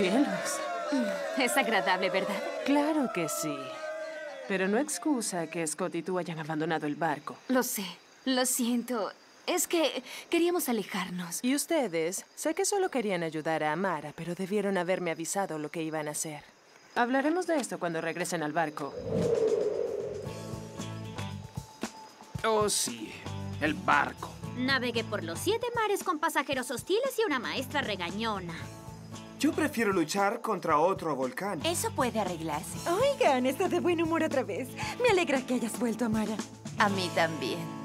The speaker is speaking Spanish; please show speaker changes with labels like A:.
A: Cielos.
B: Es agradable, ¿verdad?
A: Claro que sí. Pero no excusa que Scott y tú hayan abandonado el barco.
B: Lo sé. Lo siento. Es que queríamos alejarnos.
A: Y ustedes, sé que solo querían ayudar a Amara, pero debieron haberme avisado lo que iban a hacer. Hablaremos de esto cuando regresen al barco.
C: Oh, sí. El barco.
D: Navegué por los siete mares con pasajeros hostiles y una maestra regañona.
E: Yo prefiero luchar contra otro volcán.
F: Eso puede arreglarse.
G: Oigan, está de buen humor otra vez. Me alegra que hayas vuelto, Amara.
F: A mí también.